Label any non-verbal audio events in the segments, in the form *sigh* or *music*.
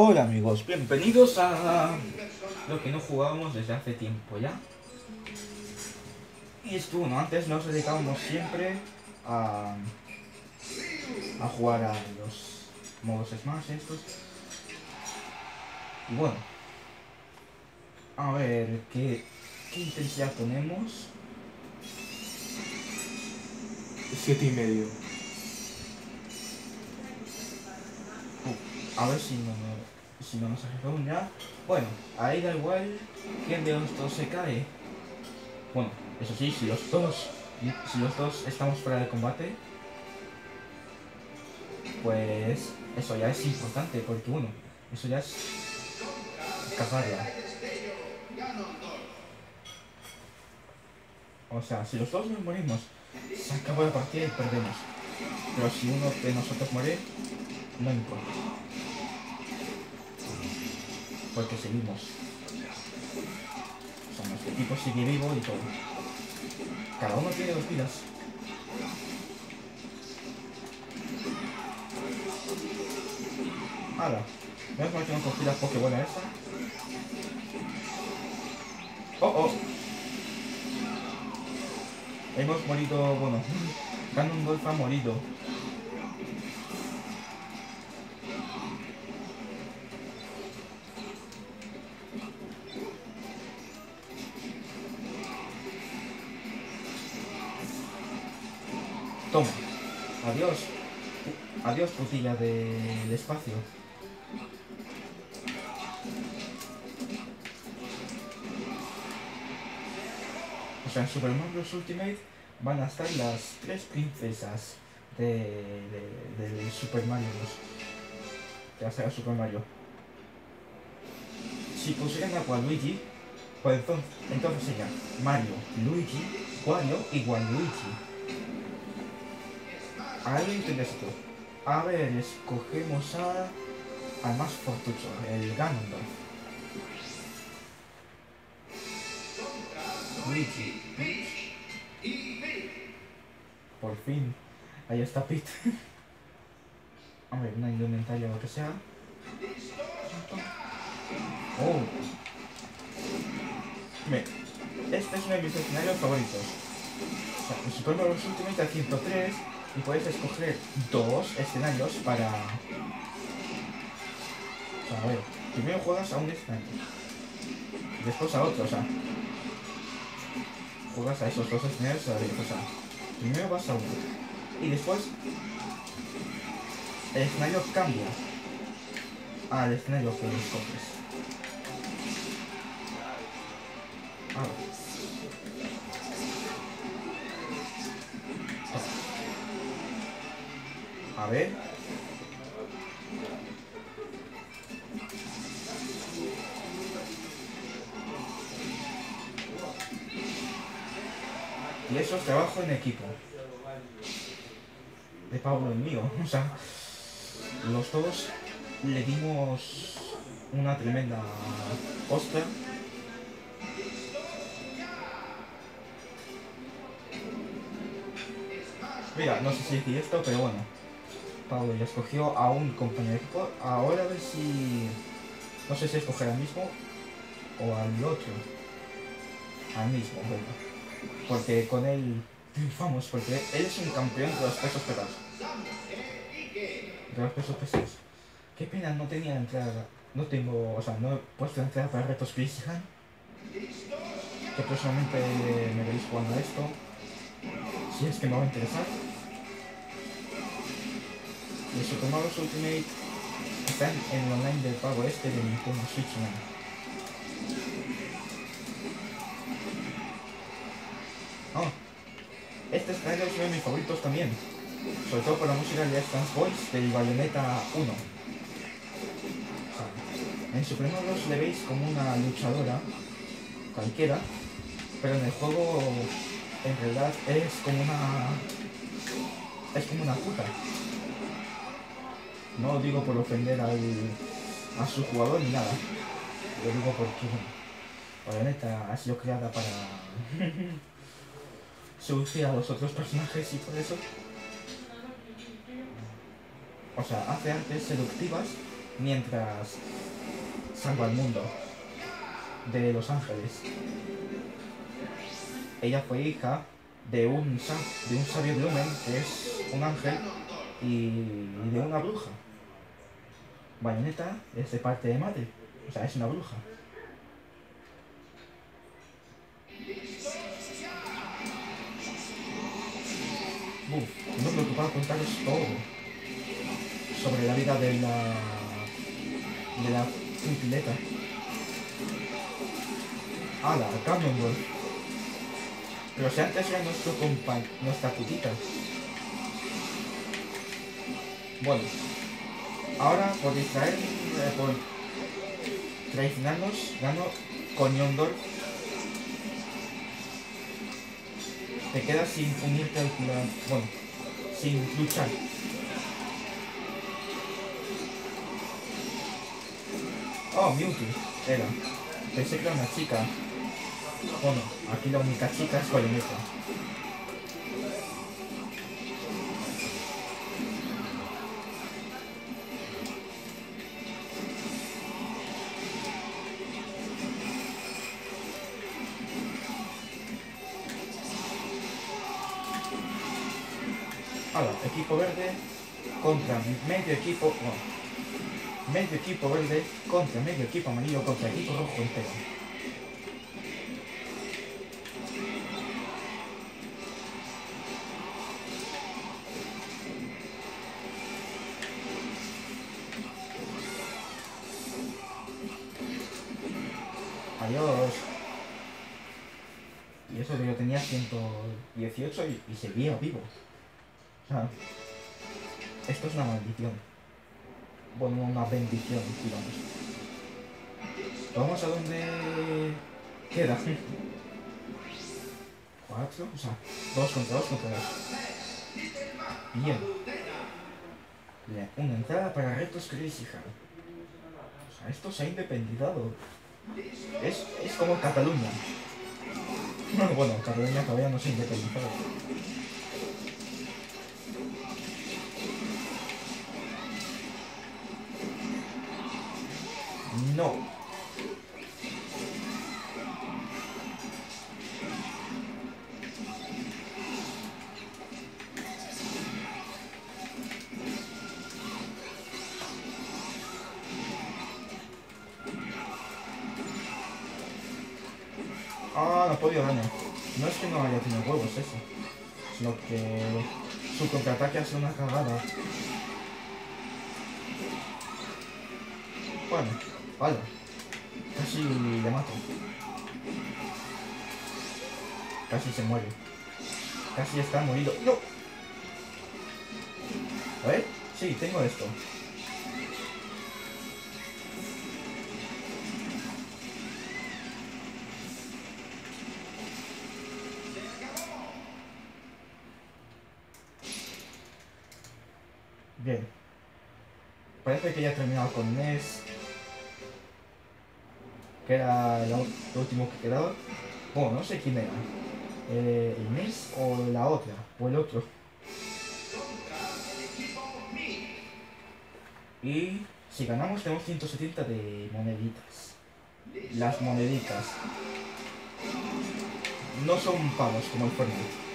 Hola amigos, bienvenidos a lo que no jugábamos desde hace tiempo ya. Y esto, bueno, antes nos dedicábamos siempre a, a jugar a los modos Smash estos. Y bueno, a ver qué, qué intensidad ponemos. Siete y medio. Uh, a ver si no, me- si no nos acercamos ya. Bueno, ahí da igual quién de los dos se cae. Bueno, eso sí, si los dos, si los dos estamos fuera de combate, pues eso ya es importante, porque bueno, eso ya es cagarla. O sea, si los dos nos morimos, se acabó la partida y perdemos. Pero si uno de nosotros muere, no importa. Porque seguimos. O sea, nuestro equipo sigue vivo y todo. Cada uno tiene dos vidas. Hala. Menos mal que no cogí la Pokébola esa. Oh, oh. Hemos morido, bueno, *laughs* Ganondorf ha morido. Toma. Adiós. Adiós, putilla del espacio. O sea, en Super Mario. Ultimate van a estar las tres princesas de, de, del Super Mario Bros. De la saga Super Mario. Si pusieran a Waluigi, pues entonces, entonces sería Mario, Luigi, Wario y Waluigi. Ahí entendés tú. A ver, escogemos a, al más fortucho, el Ganondorf. Por fin. Ahí está Pete. *laughs* A ver, una indumentaria o lo que sea. Oh. Mira, este es uno de mis escenarios favoritos. O sea, Super Mario. Ultimate hay 103 y puedes escoger dos escenarios para... A ver, primero juegas a un escenario. Después a otro, o sea... Juegas a esos dos escenarios a vez, o sea... Primero vas a uno. Y después... El escenario cambia al escenario que escoges. Ah. A ver. Y eso es trabajo en equipo. De Pablo y mío. *laughs* O sea, los dos le dimos una tremenda hostia. Mira, no sé si decir esto, pero bueno. Pablo ya escogió a un compañero de equipo. Ahora a ver si... No sé si escoger al mismo o al otro. Al mismo, bueno. Porque con él triunfamos, porque él es un campeón de los pesos pesados. De los pesos pesados. Qué pena, no tenía entrada. No tengo, o sea, no he puesto entrada para retos Christian. Que próximamente me veréis jugando esto. Si es que me va a interesar. Y Super Mario. Ultimate está en el online del pago este de Nintendo Switch Online. Ah, este escenario es uno de mis favoritos también. Sobre todo por la música de Dance Boys del Bayonetta 1. O sea, en Super Mario Bros. le veis como una luchadora cualquiera, pero en el juego en realidad es como una es como una puta no lo digo por ofender al, a su jugador ni nada lo digo porque Bayonetta ha sido creada para *laughs* seducir a los otros personajes y todo eso o sea hace artes seductivas mientras salva al mundo de los ángeles. Ella fue hija de un, de un sabio Blumen, que es un ángel, y de una bruja. Bayonetta es de parte de madre, o sea, es una bruja. Uf, no me preocupaba contaros todo sobre la vida de la de la cintileta. ¡Hala! Ganondorf. Pero si antes era nuestro compa nuestra putita. Bueno. Ahora por distraer, eh, por traicionarnos, gano con Yondor. Te quedas sin unirte al. Bueno, sin luchar. Oh, Mewtwo. Era. Pensé que era una chica. Bueno, aquí la única chica es Bayonetta. Equipo verde contra medio equipo. Bueno, medio equipo verde contra medio equipo amarillo contra equipo rojo entero. Adiós. Y eso que yo tenía 118 y, y seguía vivo. Sea, esto es una maldición. Bueno, una bendición, digamos. Vamos a donde queda. Cuatro, o sea, dos contra dos contra dos. Bien. Bien, una entrada para retos Chris y. O sea, esto se ha independizado. Es, es como Cataluña. *laughs* Bueno, Cataluña todavía no se ha independizado. No. Ah, no ha podido daño. No es que no haya tenido huevos eso, sino que su contraataque ha sido una cagada. Bueno, vale. Casi le mato. Casi se muere. Casi está morido. ¡No! A ver, sí, tengo esto. Bien. Parece que ya he terminado con Ness. Que era el, último que quedaba. Bueno, no sé quién era. Eh, ¿El Ness o la otra? O el otro. Y si ganamos tenemos 170 de moneditas. Las moneditas. No son pavos como el Fortnite.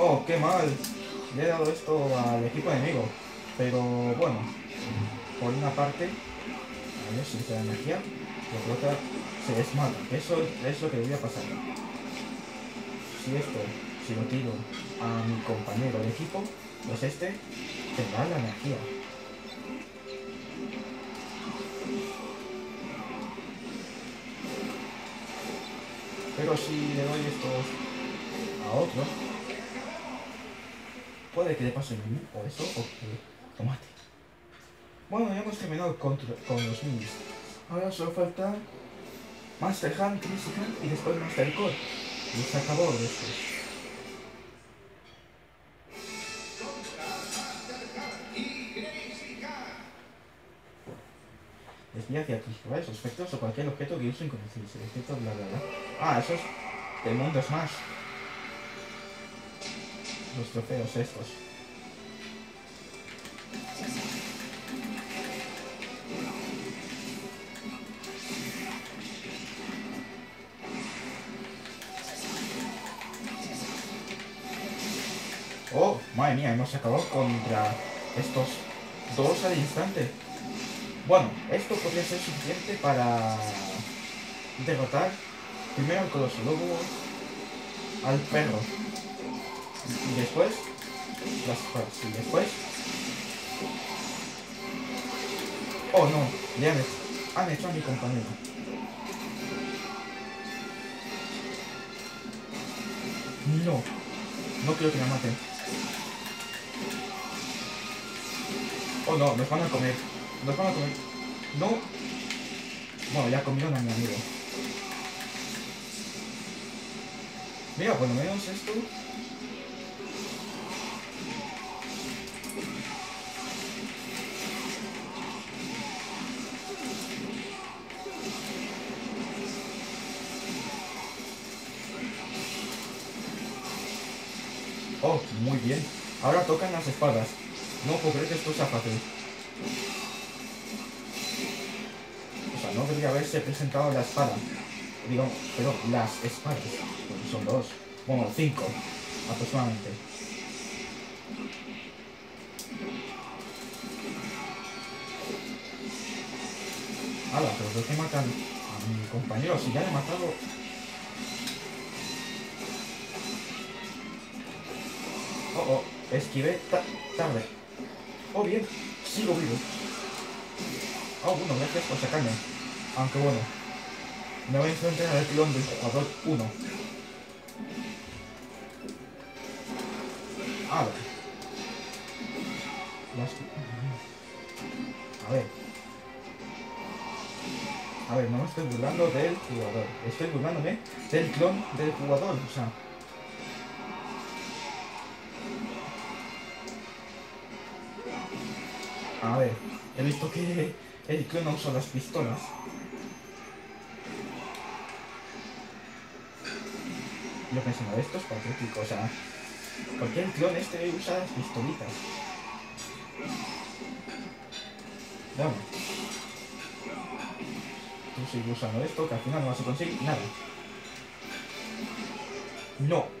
Oh, qué mal. Le he dado esto al equipo enemigo. Pero bueno, por una parte, a ver si se da energía, por otra se desmata. Eso es lo que debería pasar. Si esto, si lo tiro a mi compañero de equipo, pues este tendrá la energía. Pero si le doy esto a otro, puede que le pase el mí o eso, o que lo mate. Bueno, ya hemos terminado con, con los minis. Ahora solo falta Master Hand, Crazy Hand y después Master Core. Y se acabó esto. Desvía hacia aquí. rituales, espectros o cualquier objeto que usen con el objeto, bla bla bla. Ah, eso es mundo Smash. Los trofeos estos. Oh, madre mía, hemos acabado contra estos dos al instante. Bueno, esto podría ser suficiente para derrotar primero al coloso, luego al perro. Y después las espadas. Y después... Oh no, han hecho, han hecho a mi compañero. No, no quiero que me maten. Oh no, nos van a comer. Nos van a comer. No. Bueno, ya comieron a mi amigo. Mira, lo menos esto. Bien. Ahora tocan las espadas. No puedo creer que esto sea fácil. O sea, no debería haberse presentado la espada. Digo, pero las espadas. Porque son dos. Bueno, cinco. Aproximadamente. Hala, pero ¿por qué matan a mi compañero? Si ya le he matado... esquivé ta tarde. Oh, bien, sigo vivo. Oh, bueno, gracias por sacarme. Aunque bueno, me voy a enfrentar al clon del jugador 1. A ver. A ver. A ver, no me estoy burlando del jugador. Estoy burlándome del clon del jugador. O sea, A ver, he visto que el clon no usa las pistolas. Yo pensando, esto es patético, o sea, ¿por qué el clon este usa las pistolitas? Dame. Tú sigues usando esto, que al final no vas a conseguir nada. No.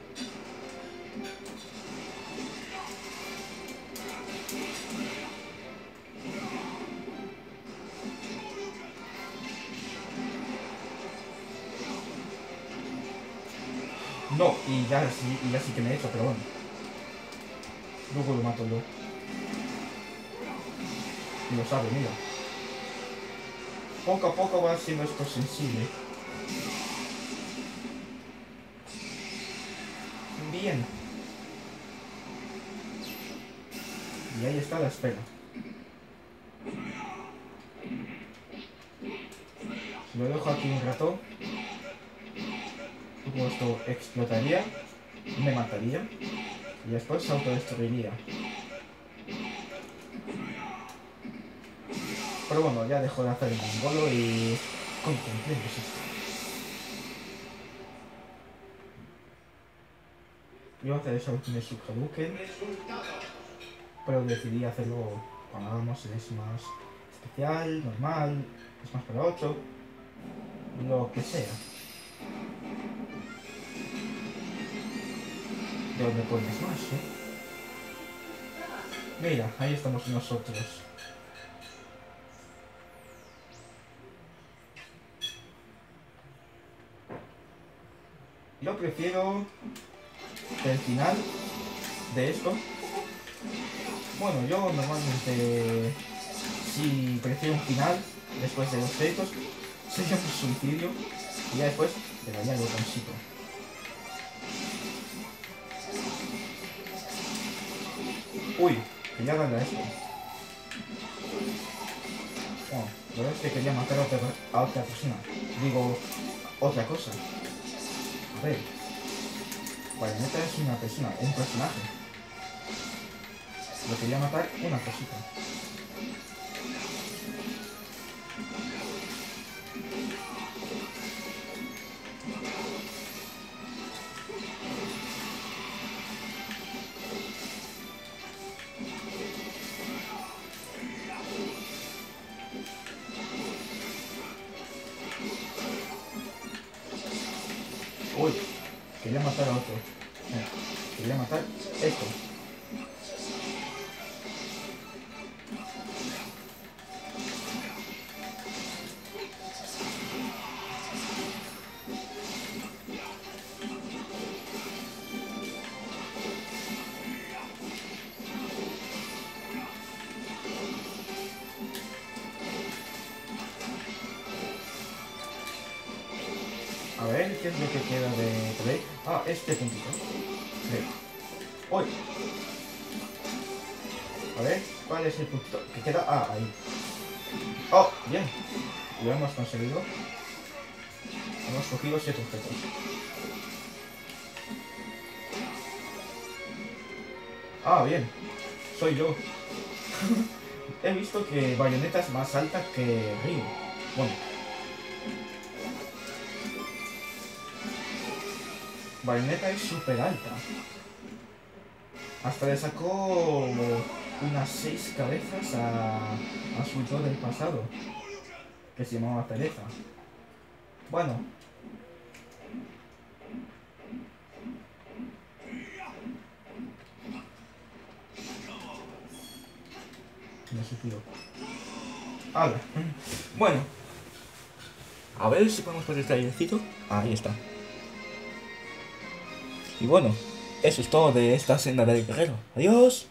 Ya sí, ya sí que me he hecho, pero bueno. Luego lo mato yo. Y lo sabe, mira. Poco a poco va siendo esto sensible. Bien. Y ahí está la espera. Lo dejo aquí un rato, Luego esto explotaría, me mataría y después se autodestruiría. Pero bueno, ya dejo de hacer el mongolo y contemplemos esto. Iba a hacer eso su Hadouken, pero decidí hacerlo cuando hagamos el Smash especial, normal, Smash para 8, lo que sea. De donde pones más, ¿eh? Mira, ahí estamos nosotros. Yo prefiero el final de esto. Bueno, yo normalmente si prefiero un final después de los créditos sería un suicidio y ya después le daría el botoncito. Uy, quería a esto. Bueno, la verdad es que quería matar a otra, otra persona. Digo, otra cosa. A ver. Bayonetta es una persona, un personaje. Lo quería matar una cosita. Otro. Mira, quería matar esto. ¡Uy! A ver, ¿cuál es el puntito que queda? Ah, ahí. ¡Oh! Bien. Lo hemos conseguido. Hemos cogido siete objetos. Ah, bien. Soy yo. *laughs* He visto que Bayonetta es más alta que Ryu. Bueno, Bayonetta es súper alta. Hasta le sacó unas seis cabezas a, a su yo del pasado, que se llamaba Teresa. Bueno. Me suspiro. ¡Hala! Bueno. A ver si podemos poner este airecito. Ahí está. Y bueno, eso es todo de esta senda del guerrero. Adiós.